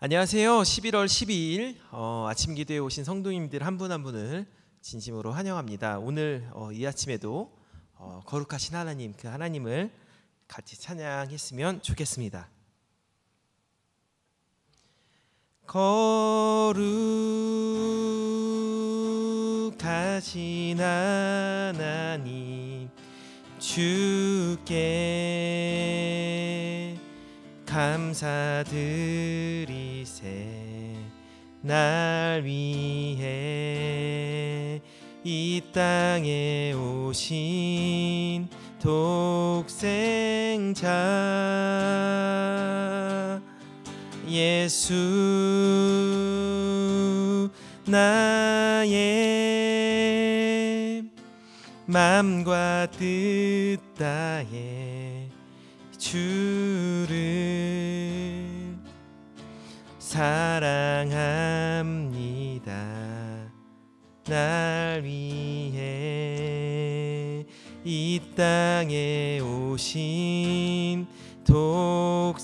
안녕하세요. 11월 12일 어, 아침 기도에 오신 성도님들 한 분 한 분을 진심으로 환영합니다. 오늘 어, 이 아침에도 어, 거룩하신 하나님 그 하나님을 같이 찬양했으면 좋겠습니다. 거룩하신 하나님 주께 감사드 리세 날 위해 이 땅에 오신 독생자 예수 나의 맘과 뜻 다해 주를 사랑합니다. 날 위해 이 땅에 오신 독생자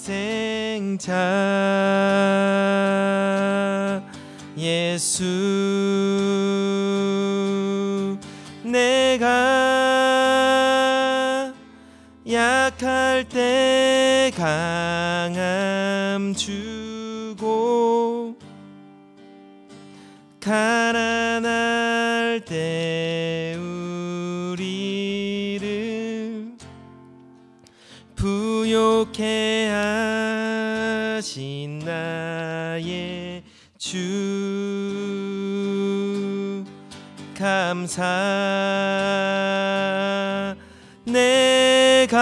예수 내가 약할 때 강함 주 가난할 때 우리를 부욕해 하신 나의 주. 감사. 내가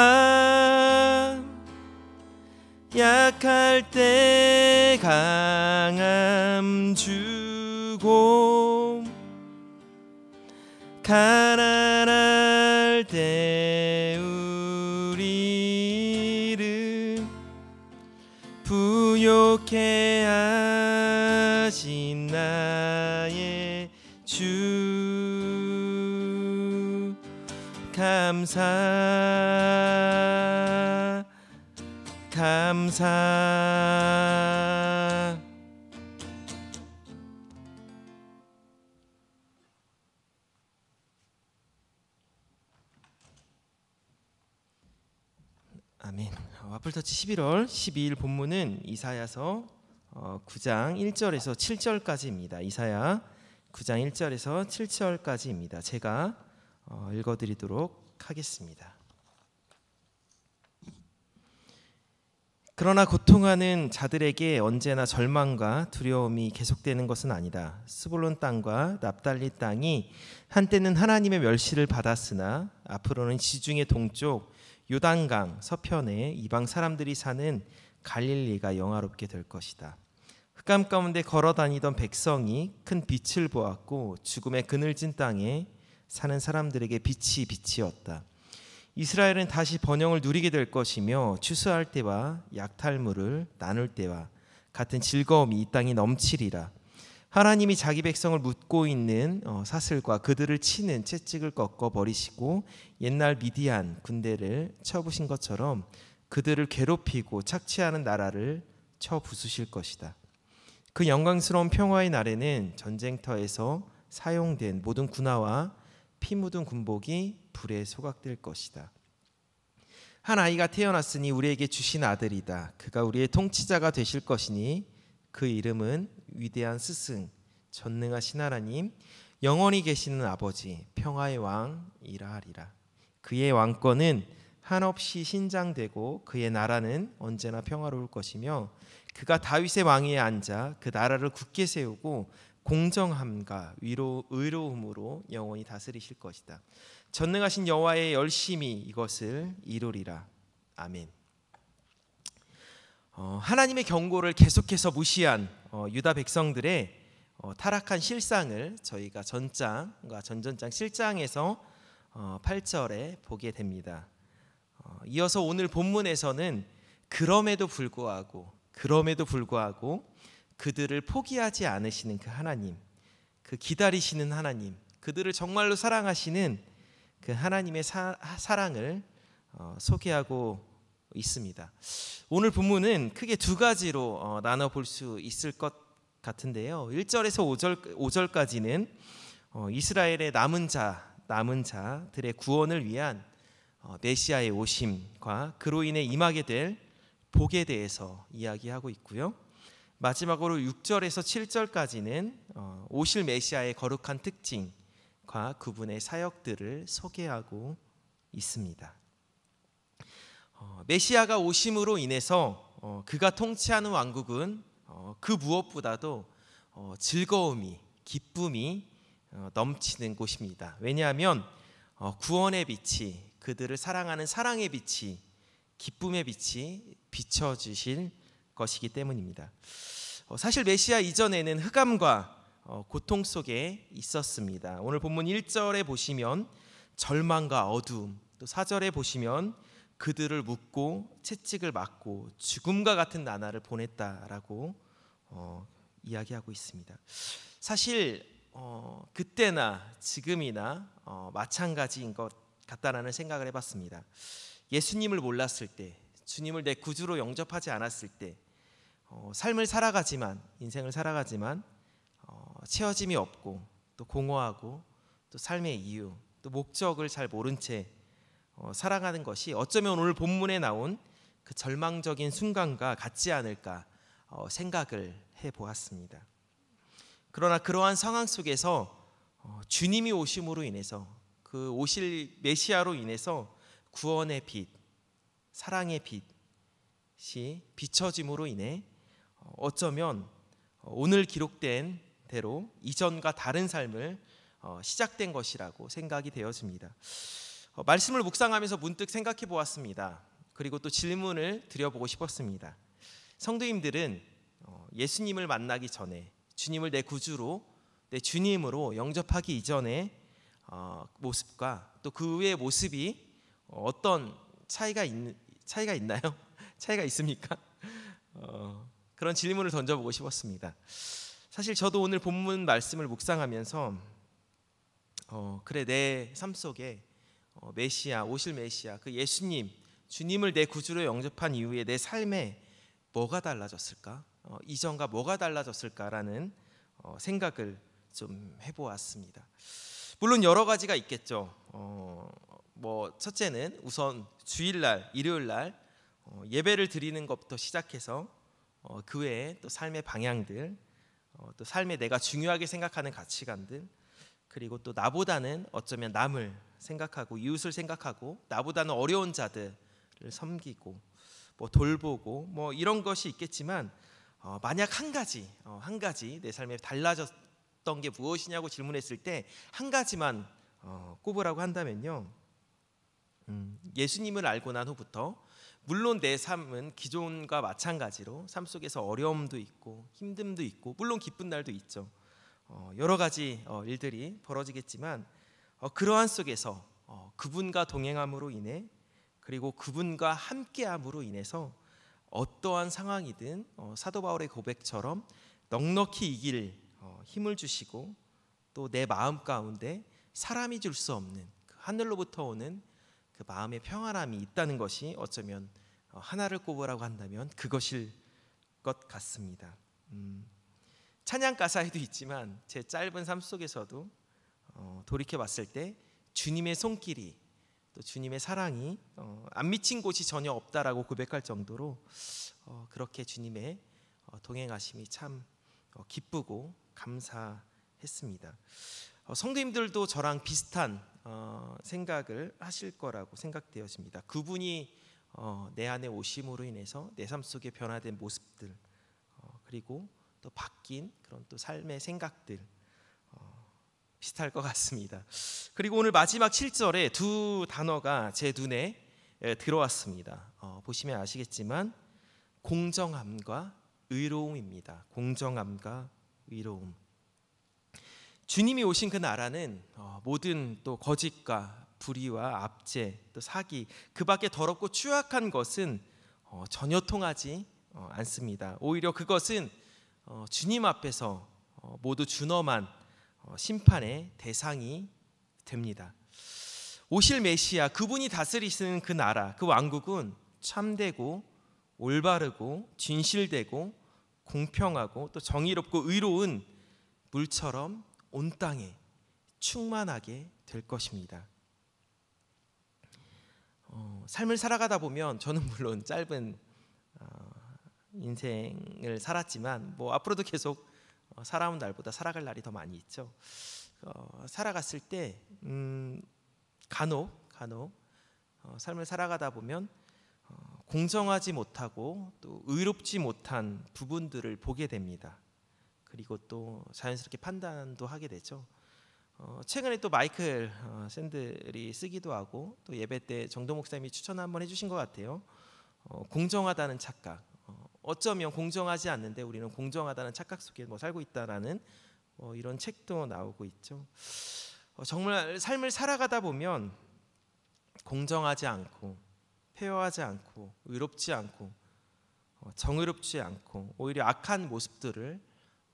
약할 때 강함 주 고 가난할 때 아멘. 어, 와플터치 11월 12일 본문은 이사야서 어, 9장 1절에서 7절까지입니다. 이사야 9장 1절에서 7절까지입니다. 제가 어, 읽어드리도록 하겠습니다. 그러나 고통하는 자들에게 언제나 절망과 두려움이 계속되는 것은 아니다. 스불론 땅과 납달리 땅이 한때는 하나님의 멸시를 받았으나 앞으로는 지중해 동쪽 요단강 서편에 이방 사람들이 사는 갈릴리가 영화롭게 될 것이다. 흑암 가운데 걸어 다니던 백성이 큰 빛을 보았고 죽음의 그늘진 땅에 사는 사람들에게 빛이 빛이었다. 이스라엘은 다시 번영을 누리게 될 것이며 추수할 때와 약탈물을 나눌 때와 같은 즐거움이 이 땅이 넘치리라. 하나님이 자기 백성을 묻고 있는 어, 사슬과 그들을 치는 채찍을 꺾어 버리시고 옛날 미디안 군대를 쳐부신 것처럼 그들을 괴롭히고 착취하는 나라를 쳐 부수실 것이다. 그 영광스러운 평화의 날에는 전쟁터에서 사용된 모든 군화와 피 묻은 군복이 불에 소각될 것이다. 한 아이가 태어났으니 우리에게 주신 아들이다. 그가 우리의 통치자가 되실 것이니 그 이름은 위대한 스승, 전능하신 하나님, 영원히 계시는 아버지, 평화의 왕이라 하리라. 그의 왕권은 한없이 신장되고 그의 나라는 언제나 평화로울 것이며 그가 다윗의 왕위에 앉아 그 나라를 굳게 세우고 공정함과 위로 의로움으로 영원히 다스리실 것이다. 전능하신 여호와의 열심히 이것을 이루리라. 아멘. 어, 하나님의 경고를 계속해서 무시한 어, 유다 백성들의 어, 타락한 실상을 저희가 전장과 전전장 실장에서 어, 8절에 보게 됩니다. 어, 이어서 오늘 본문에서는 그럼에도 불구하고 그럼에도 불구하고 그들을 포기하지 않으시는 그 하나님, 그 기다리시는 하나님, 그들을 정말로 사랑하시는 그 하나님의 사, 사랑을 어, 소개하고 있습니다. 오늘 본문은 크게 두 가지로 어, 나눠 볼 수 있을 것 같은데요. 1절에서 5절 5절까지는 어, 이스라엘의 남은 자 남은 자들의 구원을 위한 어, 메시아의 오심과 그로 인해 임하게 될 복에 대해서 이야기하고 있고요. 마지막으로 6절에서 7절까지는 어, 오실 메시아의 거룩한 특징과 그분의 사역들을 소개하고 있습니다. 어, 메시아가 오심으로 인해서 어, 그가 통치하는 왕국은 그 무엇보다도 즐거움이 기쁨이 넘치는 곳입니다. 왜냐하면 구원의 빛이 그들을 사랑하는 사랑의 빛이 기쁨의 빛이 비춰주실 것이기 때문입니다. 어, 사실 메시아 이전에는 흑암과 어, 고통 속에 있었습니다. 오늘 본문 1절에 보시면 절망과 어두움, 또 4절에 보시면 그들을 묻고 채찍을 맞고 죽음과 같은 나날을 보냈다라고 어, 이야기하고 있습니다. 사실 어, 그때나 지금이나 어, 마찬가지인 것 같다라는 생각을 해봤습니다. 예수님을 몰랐을 때, 주님을 내 구주로 영접하지 않았을 때, 어, 삶을 살아가지만 인생을 살아가지만 어, 채워짐이 없고 또 공허하고 또 삶의 이유 또 목적을 잘 모른 채 어, 살아가는 것이 어쩌면 오늘 본문에 나온 그 절망적인 순간과 같지 않을까 어, 생각을 해 보았습니다. 그러나 그러한 상황 속에서 어, 주님이 오심으로 인해서 그 오실 메시아로 인해서 구원의 빛, 사랑의 빛이 비춰짐으로 인해 어쩌면 오늘 기록된 대로 이전과 다른 삶을 어, 시작된 것이라고 생각이 되어집니다. 어, 말씀을 묵상하면서 문득 생각해 보았습니다. 그리고 또 질문을 드려보고 싶었습니다. 성도님들은 어, 예수님을 만나기 전에 주님을 내 구주로 내 주님으로 영접하기 이전의 모습과 또 그 후의 모습이 어떤 차이가 있, 차이가 있나요? 차이가 있습니까? 어, 그런 질문을 던져보고 싶었습니다. 사실 저도 오늘 본문 말씀을 묵상하면서 어, 그래 내 삶 속에 어, 메시아 오실 메시아 그 예수님 주님을 내 구주로 영접한 이후에 내 삶에 뭐가 달라졌을까? 어, 이전과 뭐가 달라졌을까라는 어, 생각을 좀 해보았습니다. 물론 여러 가지가 있겠죠. 어, 뭐 첫째는 우선 주일날, 일요일날 어, 예배를 드리는 것부터 시작해서 어, 그 외에 또 삶의 방향들, 어, 또 삶에 내가 중요하게 생각하는 가치관들, 그리고 또 나보다는 어쩌면 남을 생각하고 이웃을 생각하고 나보다는 어려운 자들을 섬기고 뭐 돌보고 뭐 이런 것이 있겠지만 어, 만약 한 가지 어, 한 가지 내 삶에 달라졌던 게 무엇이냐고 질문했을 때 한 가지만 어, 꼽으라고 한다면요 음, 예수님을 알고 난 후부터 물론 내 삶은 기존과 마찬가지로 삶 속에서 어려움도 있고 힘듦도 있고 물론 기쁜 날도 있죠. 어, 여러 가지 어, 일들이 벌어지겠지만 어, 그러한 속에서 어, 그분과 동행함으로 인해 그리고 그분과 함께함으로 인해서 어떠한 상황이든 어, 사도 바울의 고백처럼 넉넉히 이길 어, 힘을 주시고 또 내 마음 가운데 사람이 줄 수 없는 그 하늘로부터 오는 그 마음의 평안함이 있다는 것이 어쩌면 어, 하나를 꼽으라고 한다면 그것일 것 같습니다. 음, 찬양 가사에도 있지만 제 짧은 삶 속에서도 어, 돌이켜 봤을 때 주님의 손길이 또 주님의 사랑이 어, 안 미친 곳이 전혀 없다라고 고백할 정도로 어, 그렇게 주님의 어, 동행하심이 참 어, 기쁘고 감사했습니다. 성도님들도 저랑 비슷한 어, 생각을 하실 거라고 생각되어집니다. 그분이 어, 내 안에 오심으로 인해서 내 삶 속에 변화된 모습들 어, 그리고 또 바뀐 그런 또 삶의 생각들 어, 비슷할 것 같습니다. 그리고 오늘 마지막 7절에 두 단어가 제 눈에 에, 들어왔습니다. 어, 보시면 아시겠지만 공정함과 의로움입니다. 공정함과 의로움. 주님이 오신 그 나라는 어, 모든 또 거짓과 불의와 압제 또 사기 그밖에 더럽고 추악한 것은 어, 전혀 통하지 어, 않습니다. 오히려 그것은 주님 앞에서 모두 준엄한 심판의 대상이 됩니다. 오실 메시아 그분이 다스리시는 그 나라 그 왕국은 참되고 올바르고 진실되고 공평하고 또 정의롭고 의로운 물처럼 온 땅에 충만하게 될 것입니다. 어, 삶을 살아가다 보면 저는 물론 짧은 어, 인생을 살았지만 뭐 앞으로도 계속 어, 살아온 날보다 살아갈 날이 더 많이 있죠. 어, 살아갔을 때 음, 간혹 간혹 어, 삶을 살아가다 보면 어, 공정하지 못하고 또 의롭지 못한 부분들을 보게 됩니다. 그리고 또 자연스럽게 판단도 하게 되죠. 어, 최근에 또 마이클 어, 샌들이 쓰기도 하고 또 예배 때 정도 목사님이 추천 한번 해주신 것 같아요. 어, 공정하다는 착각. 어, 어쩌면 공정하지 않는데 우리는 공정하다는 착각 속에 뭐 살고 있다라는 뭐 이런 책도 나오고 있죠. 어, 정말 삶을 살아가다 보면 공정하지 않고 페어하지 않고 의롭지 않고 어, 정의롭지 않고 오히려 악한 모습들을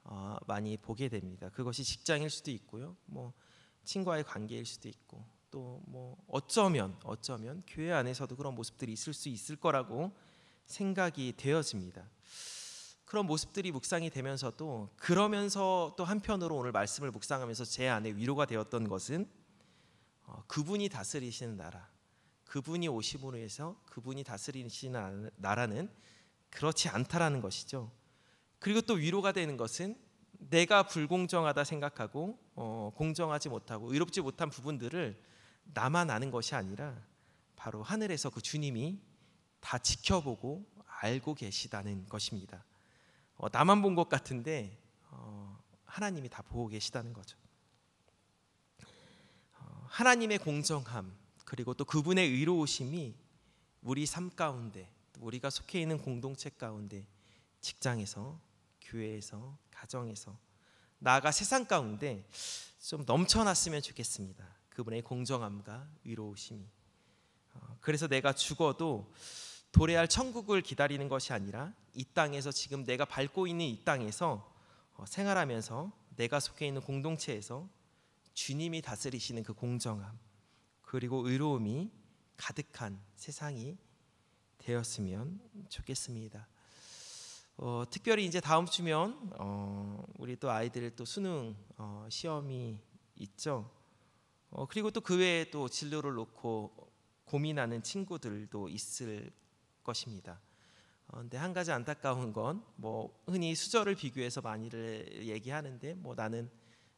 어, 많이 보게 됩니다. 그것이 직장일 수도 있고요. 뭐 친구와의 관계일 수도 있고 또 뭐 어쩌면 어쩌면 교회 안에서도 그런 모습들이 있을 수 있을 거라고 생각이 되어집니다. 그런 모습들이 묵상이 되면서도 그러면서 또 한편으로 오늘 말씀을 묵상하면서 제 안에 위로가 되었던 것은 어, 그분이 다스리시는 나라, 그분이 오심으로 해서 그분이 다스리시는 나라는 그렇지 않다라는 것이죠. 그리고 또 위로가 되는 것은 내가 불공정하다 생각하고 어, 공정하지 못하고 의롭지 못한 부분들을 나만 아는 것이 아니라 바로 하늘에서 그 주님이 다 지켜보고 알고 계시다는 것입니다. 어, 나만 본 것 같은데 어, 하나님이 다 보고 계시다는 거죠. 어, 하나님의 공정함 그리고 또 그분의 의로우심이 우리 삶 가운데 우리가 속해 있는 공동체 가운데 직장에서 교회에서 가정에서 나아가 세상 가운데 좀 넘쳐났으면 좋겠습니다. 그분의 공정함과 위로우심이. 어, 그래서 내가 죽어도 도래할 천국을 기다리는 것이 아니라 이 땅에서 지금 내가 밟고 있는 이 땅에서 어, 생활하면서 내가 속해 있는 공동체에서 주님이 다스리시는 그 공정함 그리고 의로움이 가득한 세상이 되었으면 좋겠습니다. 어, 특별히 이제 다음 주면 어, 우리 또 아이들 또 수능 어, 시험이 있죠. 어, 그리고 또 그 외에 또 진로를 놓고 고민하는 친구들도 있을 것입니다. 어, 근데 한 가지 안타까운 건 뭐 흔히 수저를 비교해서 많이를 얘기하는데 뭐 나는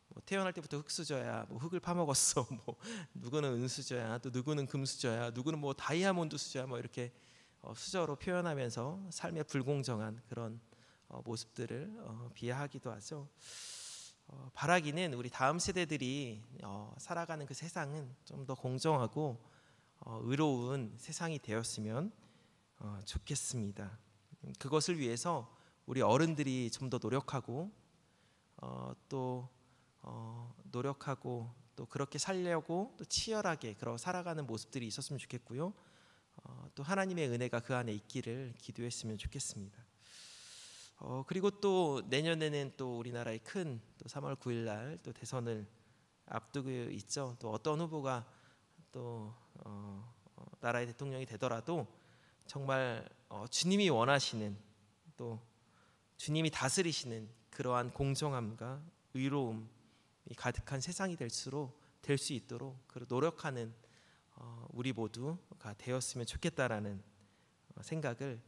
뭐 태어날 때부터 흙수저야, 뭐 흙을 파먹었어, 뭐 누구는 은수저야, 또 누구는 금수저야, 누구는 뭐 다이아몬드 수저야, 뭐 이렇게 어, 수저로 표현하면서 삶의 불공정한 그런 어, 모습들을 어, 비하하기도 하죠. 바라기는 우리 다음 세대들이 살아가는 그 세상은 좀 더 공정하고 의로운 세상이 되었으면 좋겠습니다. 그것을 위해서 우리 어른들이 좀 더 노력하고 또 노력하고 또 그렇게 살려고 또 치열하게 그러 살아가는 모습들이 있었으면 좋겠고요. 어, 또 하나님의 은혜가 그 안에 있기를 기도했으면 좋겠습니다. 어, 그리고 또 내년에는 또 우리나라의 큰 또 3월 9일 날 또 대선을 앞두고 있죠. 또 어떤 후보가 또 어, 어, 나라의 대통령이 되더라도 정말 어, 주님이 원하시는 또 주님이 다스리시는 그러한 공정함과 의로움이 가득한 세상이 될수록 될 수 있도록 노력하는 어, 우리 모두가 되었으면 좋겠다라는 어, 생각을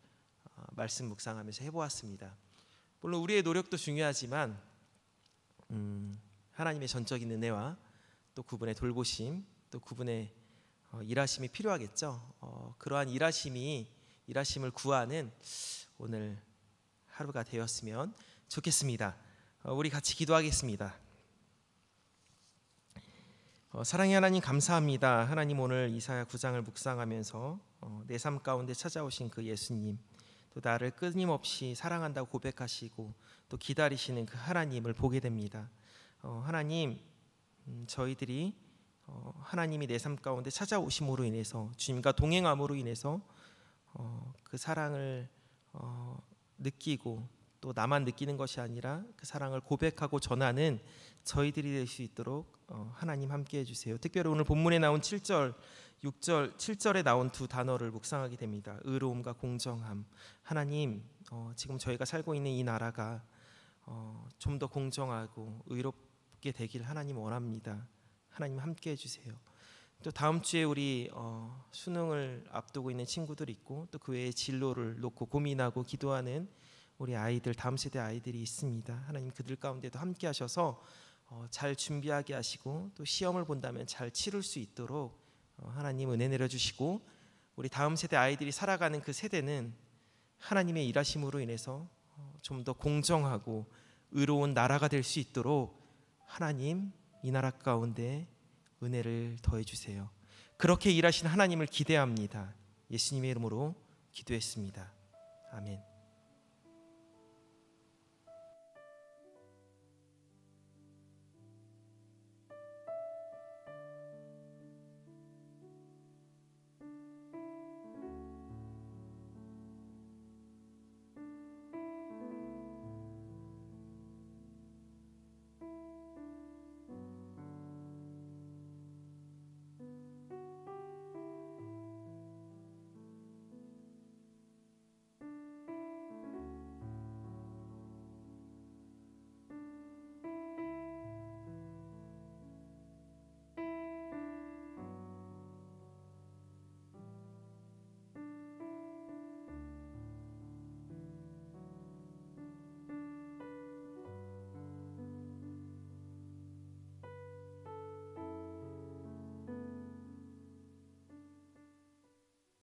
어, 말씀 묵상하면서 해보았습니다. 물론 우리의 노력도 중요하지만 음, 하나님의 전적인 은혜와 또 그분의 돌보심, 또 그분의 일하심이 필요하겠죠. 그러한 일하심이 일하심을 구하는 오늘 하루가 되었으면 좋겠습니다. 우리 같이 기도하겠습니다. 어, 사랑의 하나님 감사합니다. 하나님 오늘 이사야 9장을 묵상하면서 어, 내삶 가운데 찾아오신 그 예수님 또 나를 끊임없이 사랑한다고 고백하시고 또 기다리시는 그 하나님을 보게 됩니다. 어, 하나님 음, 저희들이 어, 하나님이 내 삶 가운데 찾아오심으로 인해서 주님과 동행함으로 인해서 어, 그 사랑을 어, 느끼고 또 나만 느끼는 것이 아니라 그 사랑을 고백하고 전하는 저희들이 될 수 있도록 어, 하나님 함께 해주세요. 특별히 오늘 본문에 나온 7절, 6절, 7절에 나온 두 단어를 묵상하게 됩니다. 의로움과 공정함. 하나님, 어, 지금 저희가 살고 있는 이 나라가 어, 좀더 공정하고 의롭게 되길 하나님 원합니다. 하나님 함께 해주세요. 또 다음 주에 우리 어, 수능을 앞두고 있는 친구들 있고 또 그 외에 진로를 놓고 고민하고 기도하는 우리 아이들 다음 세대 아이들이 있습니다. 하나님 그들 가운데도 함께 하셔서 어, 잘 준비하게 하시고 또 시험을 본다면 잘 치를 수 있도록 어, 하나님 은혜 내려 주시고 우리 다음 세대 아이들이 살아가는 그 세대는 하나님의 일하심으로 인해서 어, 좀더 공정하고 의로운 나라가 될 수 있도록 하나님 이 나라 가운데 은혜를 더해 주세요. 그렇게 일하신 하나님을 기대합니다. 예수님의 이름으로 기도했습니다. 아멘.